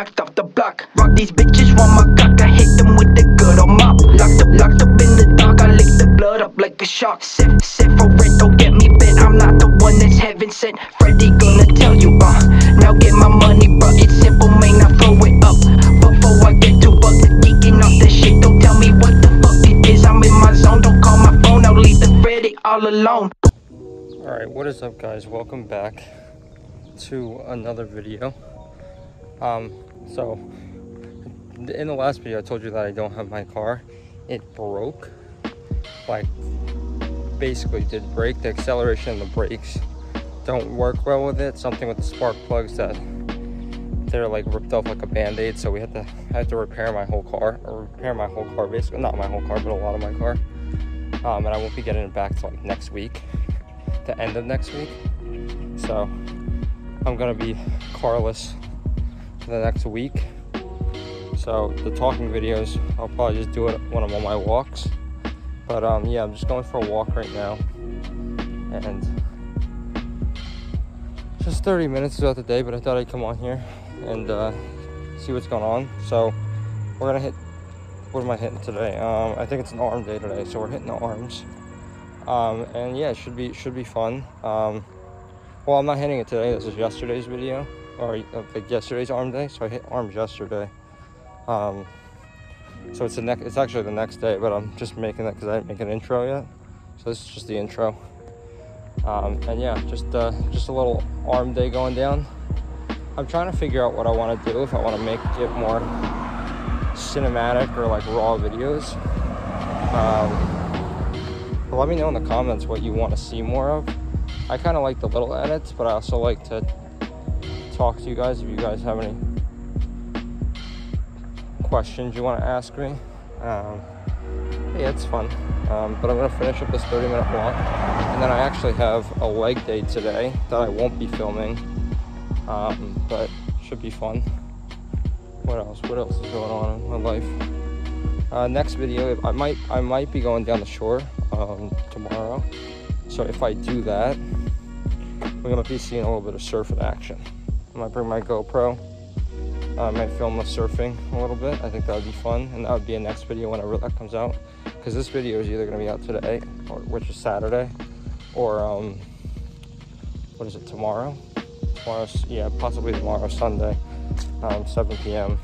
knocked off the block. Rock these bitches want my cock. I hit them with the good old mop. Locked up, locked up in the dark. I lick the blood up like a shark. Set, set for it, don't get me bent. I'm not the one that's heaven sent. Freddy gonna tell you, uh. Now get my money, bro. It's simple, man. I throw it up. Before I get too bugged, geeking off that shit. Don't tell me what the fuck it is. I'm in my zone. Don't call my phone. I'll leave the Freddy all alone. All right, what is up, guys? Welcome back to another video. Um, so in the last video, I told you that I don't have my car. It broke, like basically did break. The acceleration and the brakes don't work well with it. Something with the spark plugs that they're like ripped off like a band-aid. So we had to I had to repair my whole car, or repair my whole car basically, not my whole car, but a lot of my car. Um, and I won't be getting it back till like next week the end of next week. So I'm gonna be carless for the next week. So the talking videos, I'll probably just do it when I'm on my walks. But um, yeah, I'm just going for a walk right now. And just 30 minutes throughout the day, but I thought I'd come on here and uh, see what's going on. So we're gonna hit, what am I hitting today? Um, I think it's an arm day today, so we're hitting the arms. Um, and yeah, it should be should be fun. Um, well, I'm not hitting it today. This is yesterday's video, or uh, like yesterday's arm day. So I hit arms yesterday. Um, so it's the next. It's actually the next day, but I'm just making that because I didn't make an intro yet. So this is just the intro. Um, and yeah, just uh, just a little arm day going down. I'm trying to figure out what I want to do. If I want to make it more cinematic or like raw videos. Um, let me know in the comments what you want to see more of. I kind of like the little edits, but I also like to talk to you guys if you guys have any questions you want to ask me. Um, yeah, it's fun. Um, but I'm going to finish up this 30 minute walk. And then I actually have a leg day today that I won't be filming. Um, but should be fun. What else? What else is going on in my life? Uh, next video, I might I might be going down the shore um, tomorrow. So if I do that, we're gonna be seeing a little bit of surfing action. I might bring my GoPro. I might film the surfing a little bit. I think that would be fun, and that would be a next video whenever that comes out. Because this video is either gonna be out today, or which is Saturday, or um, what is it tomorrow? Tomorrow, yeah, possibly tomorrow, Sunday, um, 7 p.m.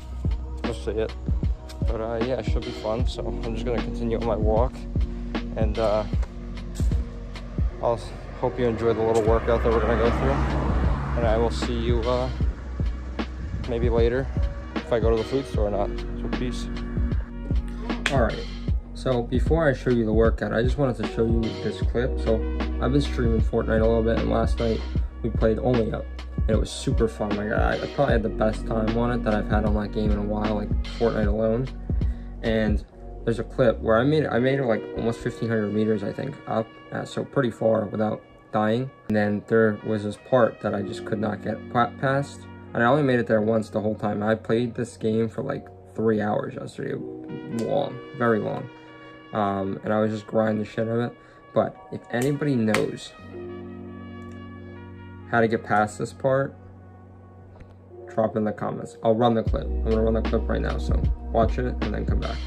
We'll see it. But uh, yeah, it should be fun. So I'm just gonna continue on my walk and uh, I'll hope you enjoy the little workout that we're gonna go through and I will see you uh, maybe later if I go to the food store or not. So peace. All right. So before I show you the workout I just wanted to show you this clip. So I've been streaming Fortnite a little bit and last night we played only up and it was super fun. Like I, I probably had the best time on it that I've had on that game in a while like Fortnite alone. And there's a clip where I made I made it like almost 1500 meters, I think, up, uh, so pretty far without dying. And then there was this part that I just could not get past. And I only made it there once the whole time. I played this game for like three hours yesterday, long, very long. Um, and I was just grinding the shit out of it. But if anybody knows how to get past this part, drop in the comments. I'll run the clip. I'm gonna run the clip right now, so watch it and then come back.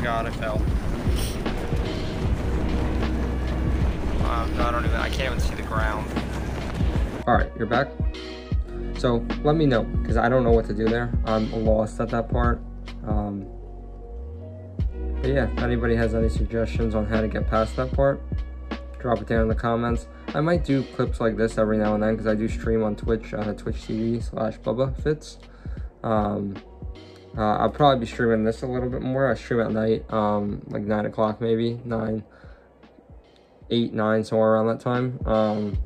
God, I fell. No, I don't even, I can't even see the ground. All right, you're back. So let me know, because I don't know what to do there. I'm lost at that part. Um, but yeah, if anybody has any suggestions on how to get past that part, drop it down in the comments. I might do clips like this every now and then because I do stream on Twitch, uh, Twitch TV slash Bubba Fits. Um, uh, I'll probably be streaming this a little bit more. I stream at night, um, like 9 o'clock maybe, 9. eight, nine, somewhere around that time. Um,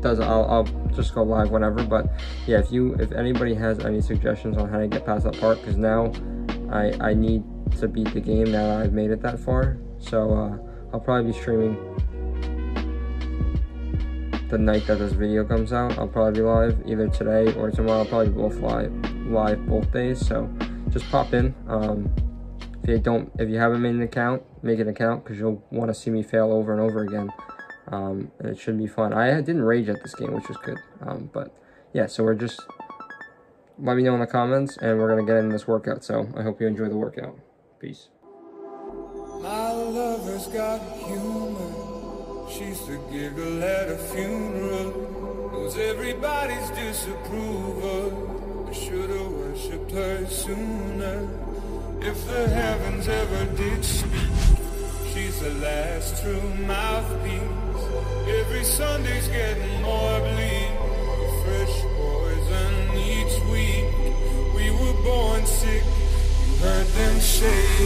does I'll, I'll just go live whenever. But yeah, if you if anybody has any suggestions on how to get past that part, because now I I need to beat the game now that I've made it that far. So uh, I'll probably be streaming the night that this video comes out. I'll probably be live either today or tomorrow. I'll probably both live live both days. So just pop in. Um, if you don't, if you haven't made an account, make an account because you'll want to see me fail over and over again. Um, and it should be fun. I didn't rage at this game, which was good. Um, but yeah, so we're just let me know in the comments, and we're gonna get in this workout. So I hope you enjoy the workout. Peace. My lover's got humor. She's the giggle at a funeral. Knows everybody's disapproval. I should've worshipped her sooner. If the heavens ever did speak, she's the last true mouthpiece. Every Sunday's getting more bleak. Fresh poison each week. We were born sick. You heard them say.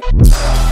Bye.